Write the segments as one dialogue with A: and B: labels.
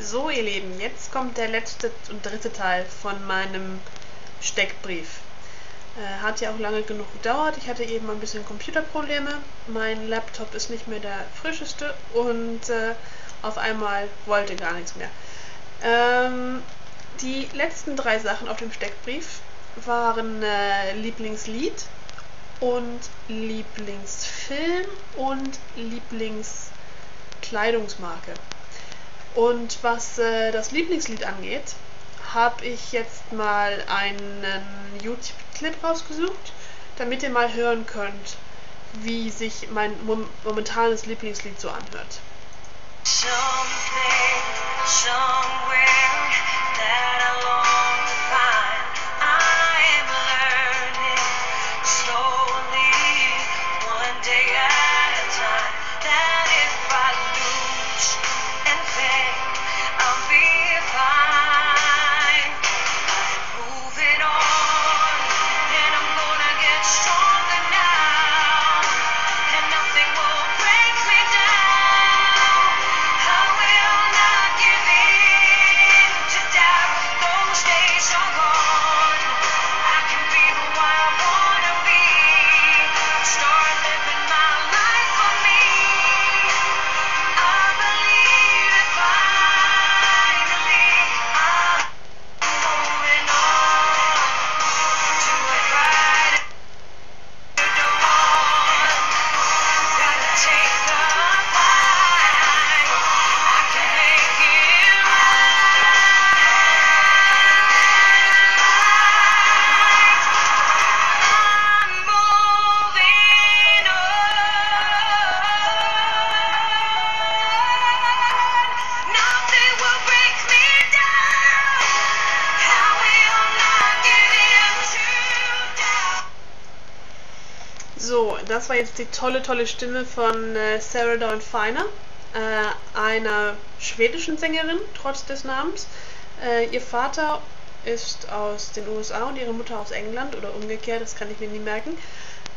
A: So, ihr Lieben, jetzt kommt der letzte und dritte Teil von meinem Steckbrief. Äh, hat ja auch lange genug gedauert. Ich hatte eben ein bisschen Computerprobleme. Mein Laptop ist nicht mehr der frischeste und äh, auf einmal wollte gar nichts mehr. Ähm, die letzten drei Sachen auf dem Steckbrief waren äh, Lieblingslied und Lieblingsfilm und Lieblingskleidungsmarke. Und was äh, das Lieblingslied angeht, habe ich jetzt mal einen YouTube-Clip rausgesucht, damit ihr mal hören könnt, wie sich mein momentanes Lieblingslied so anhört. Something, somewhere das war jetzt die tolle, tolle Stimme von äh, Sarah Dawn Finer, äh, einer schwedischen Sängerin, trotz des Namens. Äh, ihr Vater ist aus den USA und ihre Mutter aus England oder umgekehrt, das kann ich mir nie merken.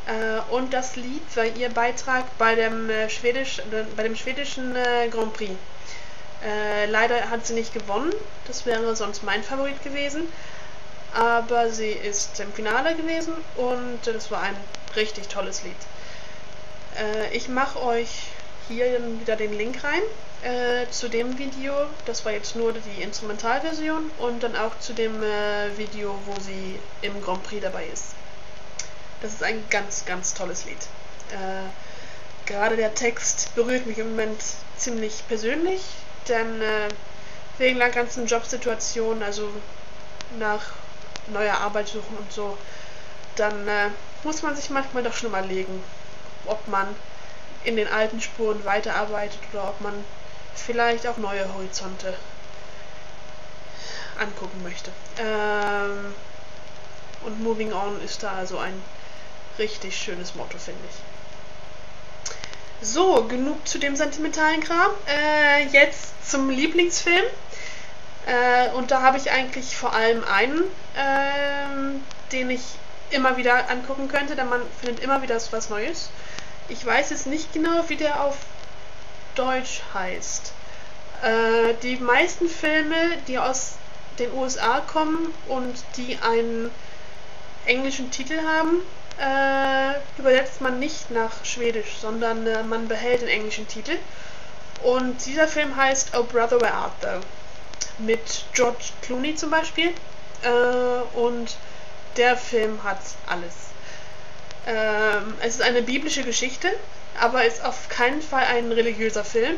A: Äh, und das Lied war ihr Beitrag bei dem, äh, Schwedisch, bei dem schwedischen äh, Grand Prix. Leider hat sie nicht gewonnen, das wäre sonst mein Favorit gewesen. Aber sie ist im Finale gewesen und das war ein richtig tolles Lied. Äh, ich mache euch hier wieder den Link rein äh, zu dem Video. Das war jetzt nur die Instrumentalversion und dann auch zu dem äh, Video, wo sie im Grand Prix dabei ist. Das ist ein ganz, ganz tolles Lied. Äh, gerade der Text berührt mich im Moment ziemlich persönlich, denn äh, wegen der ganzen Jobsituation, also nach neuer Arbeit suchen und so, dann äh, muss man sich manchmal doch schon überlegen, ob man in den alten Spuren weiterarbeitet oder ob man vielleicht auch neue Horizonte angucken möchte. Ähm, und Moving On ist da also ein richtig schönes Motto, finde ich. So, genug zu dem sentimentalen Kram. Äh, jetzt zum Lieblingsfilm. Äh, und da habe ich eigentlich vor allem einen, ähm, den ich immer wieder angucken könnte, denn man findet immer wieder was Neues. Ich weiß jetzt nicht genau, wie der auf Deutsch heißt. Äh, die meisten Filme, die aus den USA kommen und die einen englischen Titel haben, äh, übersetzt man nicht nach Schwedisch, sondern äh, man behält den englischen Titel. Und dieser Film heißt Oh Brother Where Art Thou? Mit George Clooney zum Beispiel. Äh, und der Film hat alles. Ähm, es ist eine biblische Geschichte, aber ist auf keinen Fall ein religiöser Film,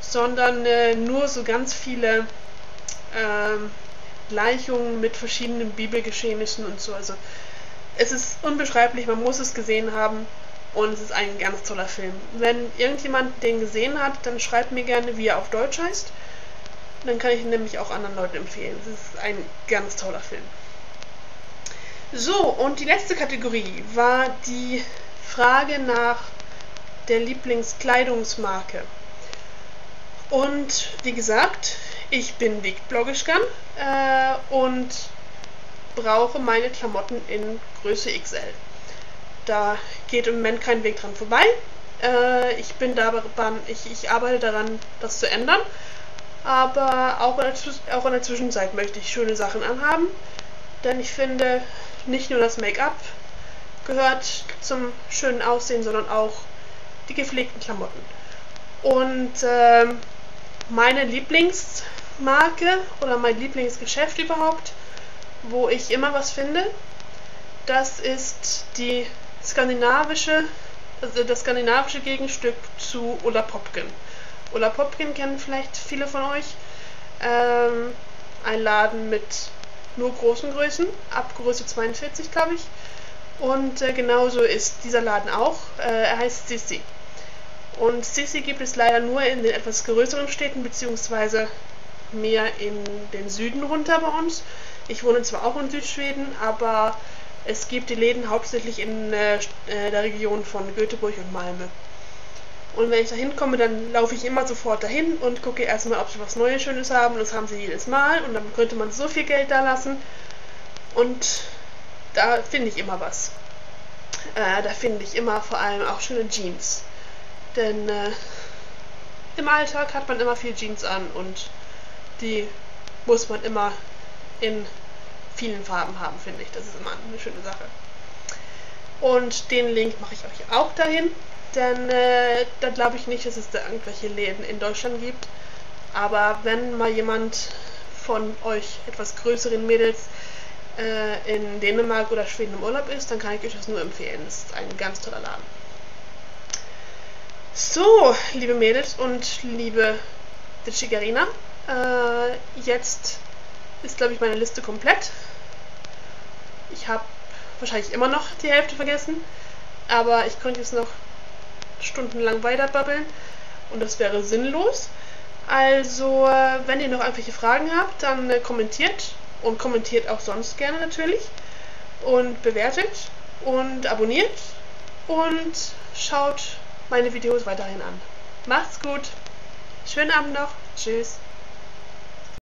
A: sondern äh, nur so ganz viele ähm, Gleichungen mit verschiedenen Bibelgeschehnissen und so. Also es ist unbeschreiblich, man muss es gesehen haben und es ist ein ganz toller Film. Wenn irgendjemand den gesehen hat, dann schreibt mir gerne, wie er auf Deutsch heißt. Dann kann ich ihn nämlich auch anderen Leuten empfehlen. Es ist ein ganz toller Film. So, und die letzte Kategorie war die Frage nach der Lieblingskleidungsmarke. Und wie gesagt, ich bin Vic Bloggischkan äh, und brauche meine Klamotten in Größe XL. Da geht im Moment kein Weg dran vorbei. Äh, ich bin daran, ich, ich arbeite daran, das zu ändern. Aber auch in, der, auch in der Zwischenzeit möchte ich schöne Sachen anhaben, denn ich finde, nicht nur das Make-up gehört zum schönen Aussehen, sondern auch die gepflegten Klamotten. Und äh, meine Lieblingsmarke oder mein Lieblingsgeschäft überhaupt, wo ich immer was finde, das ist die skandinavische, also das skandinavische Gegenstück zu Ulla Popken. Ulla Popkin kennen vielleicht viele von euch. Ähm, ein Laden mit nur großen Größen, ab Größe 42 glaube ich. Und äh, genauso ist dieser Laden auch. Äh, er heißt Sissi. Und Sissi gibt es leider nur in den etwas größeren Städten, beziehungsweise mehr in den Süden runter bei uns. Ich wohne zwar auch in Südschweden, aber es gibt die Läden hauptsächlich in äh, äh der Region von Göteborg und Malmö. Und wenn ich da hinkomme, dann laufe ich immer sofort dahin und gucke erstmal, ob sie was Neues, Schönes haben. Das haben sie jedes Mal. Und dann könnte man so viel Geld da lassen. Und da finde ich immer was. Äh, da finde ich immer vor allem auch schöne Jeans. Denn äh, im Alltag hat man immer viel Jeans an und die muss man immer in vielen Farben haben, finde ich. Das ist immer eine schöne Sache. Und den Link mache ich euch auch dahin. Denn äh, da glaube ich nicht, dass es da irgendwelche Läden in Deutschland gibt. Aber wenn mal jemand von euch etwas größeren Mädels äh, in Dänemark oder Schweden im Urlaub ist, dann kann ich euch das nur empfehlen. Das ist ein ganz toller Laden. So, liebe Mädels und liebe Chigarina, äh, jetzt ist, glaube ich, meine Liste komplett. Ich habe wahrscheinlich immer noch die Hälfte vergessen, aber ich konnte jetzt noch stundenlang weiterbabbeln und das wäre sinnlos. Also, äh, wenn ihr noch irgendwelche Fragen habt, dann äh, kommentiert und kommentiert auch sonst gerne natürlich und bewertet und abonniert und schaut meine Videos weiterhin an. Macht's gut. Schönen Abend noch. Tschüss.